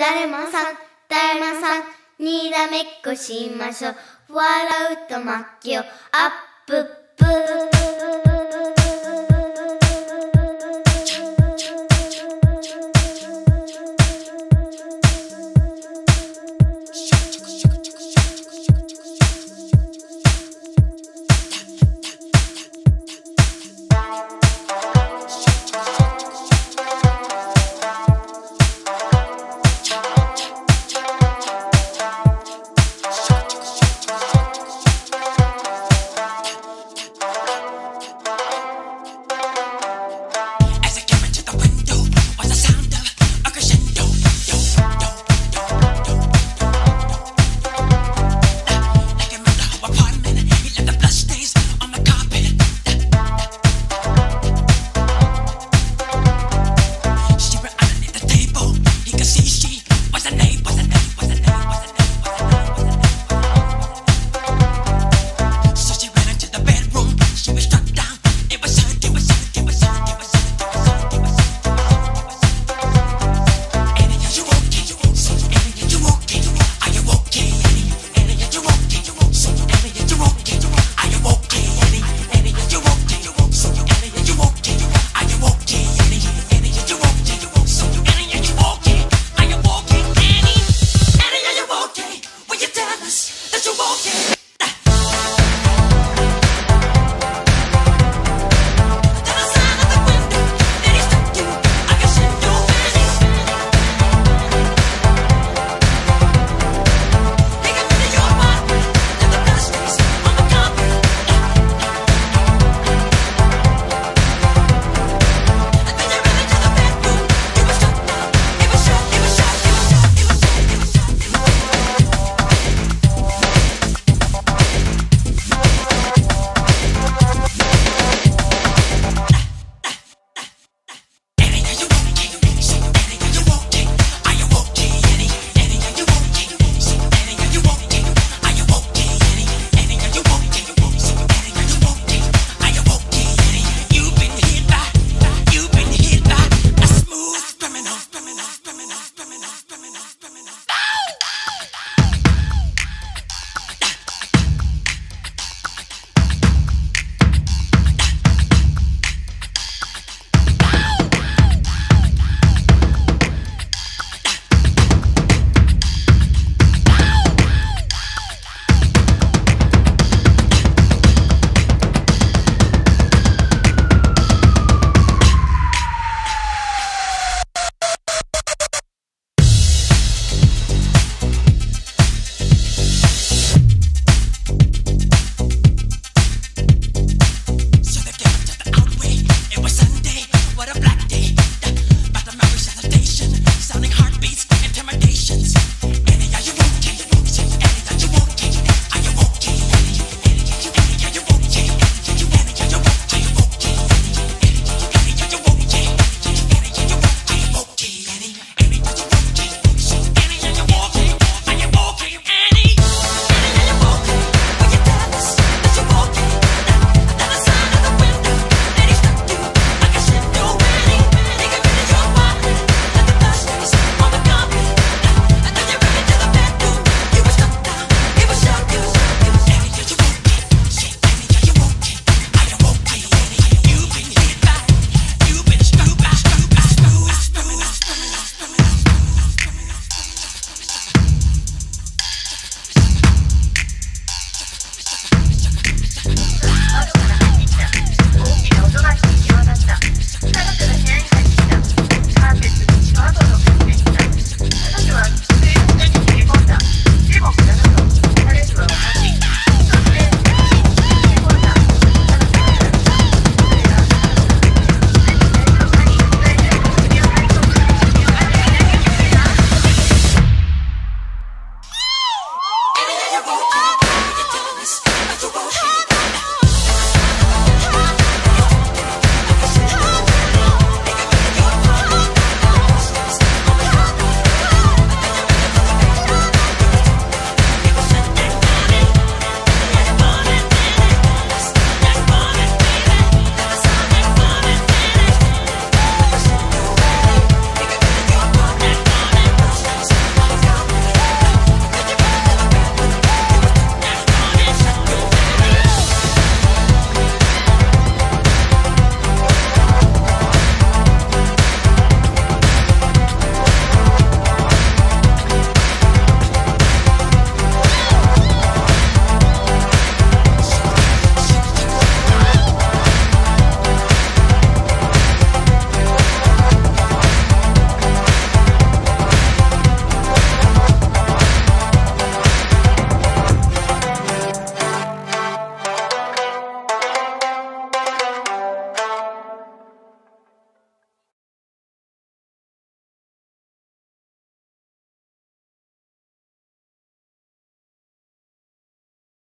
だるまさん、だるまさん、にらめっこしましょう。笑うとまっきアップップ。